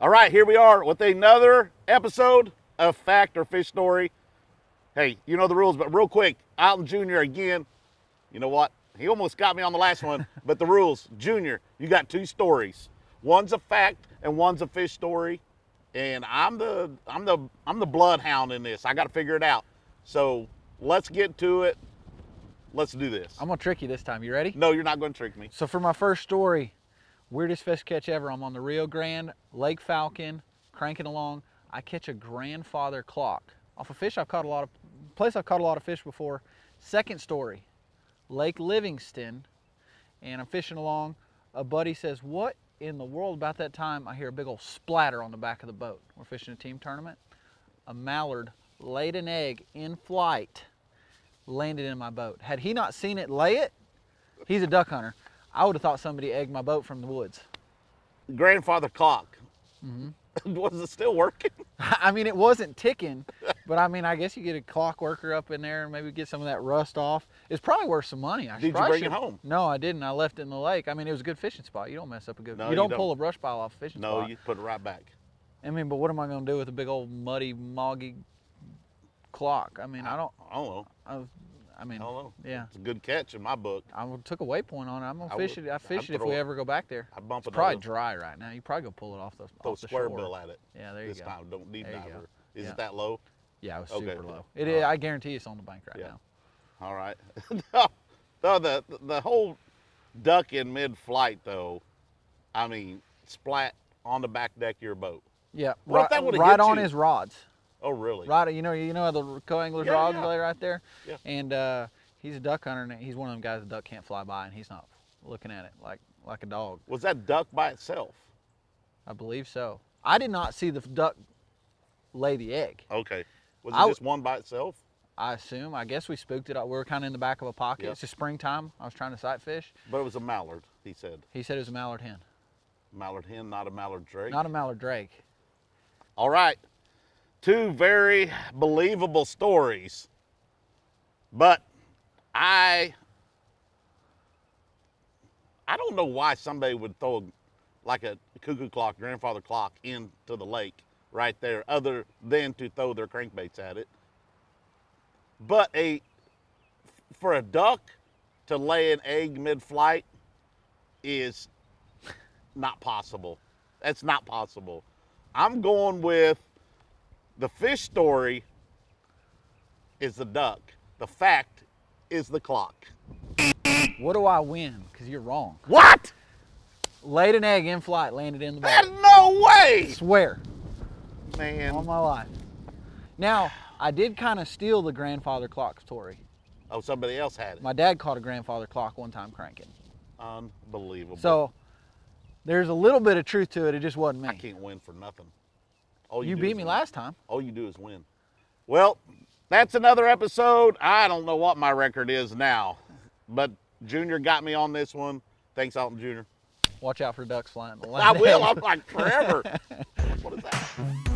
All right, here we are with another episode of Fact or Fish Story. Hey, you know the rules, but real quick, Alton Jr. again. You know what? He almost got me on the last one, but the rules, Junior, you got two stories. One's a fact and one's a fish story, and I'm the I'm the I'm the bloodhound in this. I got to figure it out. So let's get to it. Let's do this. I'm gonna trick you this time. You ready? No, you're not going to trick me. So for my first story, weirdest fish catch ever. I'm on the Rio Grande Lake Falcon, cranking along. I catch a grandfather clock off a fish I've caught a lot of place I've caught a lot of fish before. Second story, Lake Livingston, and I'm fishing along. A buddy says, "What in the world?" About that time, I hear a big old splatter on the back of the boat. We're fishing a team tournament. A mallard laid an egg in flight, landed in my boat. Had he not seen it lay it, he's a duck hunter. I would have thought somebody egged my boat from the woods. Grandfather clock. Mm-hmm. Was it still working? I mean, it wasn't ticking, but I mean, I guess you get a clock worker up in there and maybe get some of that rust off. It's probably worth some money. I Did you bring it home? No, I didn't. I left it in the lake. I mean, it was a good fishing spot. You don't mess up a good. No, you, you don't don't. pull a brush pile off a fishing No, spot. you put it right back. I mean, but what am I going to do with a big old muddy, moggy clock? I mean, I ah, don't. I don't know. I, I mean, I don't know. yeah. It's a good catch in my book. I took a waypoint on it. I'm gonna I fish would- it. I I'd fish it if we it- ever go back there. I'd bump It's it probably over. dry right now. You probably go pull it off the Throw off the square shore. bill at it. Yeah, there you this go. time. Don't you diver. Is Yeah. it that low? Yeah, it was Okay. super low. It right. I guarantee it's on the bank right Yeah. now. All right. no, the the whole duck in mid-flight though. I mean, splat on the back deck of your boat. Yeah, What if right, right on his rods. Oh, really? Right, you know, you know how the co-angler's Yeah, rods yeah. lay right there. Yeah. And uh, he's a duck hunter, and he's one of them guys the duck can't fly by, and he's not looking at it like like a dog. Was that duck by itself? I believe so. I did not see the duck lay the egg. Okay. Was it I just one by itself? I assume. I guess we spooked it. up. We were kind of in the back of a pocket. Yeah. It's just springtime. I was trying to sight fish. But it was a mallard. He said He said it was a mallard hen, mallard hen, not a mallard drake. not a mallard drake. All right. Two very believable stories. But I I don't know why somebody would throw like a cuckoo clock, grandfather clock into the lake right there other than to throw their crankbaits at it. But a for a duck to lay an egg mid-flight is not possible. That's not possible. I'm going with the fish story is the duck. The fact is the clock. What do I win? Because you're wrong. What? Laid an egg in flight, landed in the There's boat. no way, Swear. man. all my life. Now, I did kind of steal the grandfather clock story. Oh, somebody else had it. My dad caught a grandfather clock one time cranking. Unbelievable. So there's a little bit of truth to it. It just wasn't me. I can't win for nothing. All You do beat me win. last time. All you do is win. Well, that's another episode. I don't know what my record is now, but Junior got me on this one. Thanks, Alton Junior. Watch out for ducks flying. I will. I'm like forever. what is that?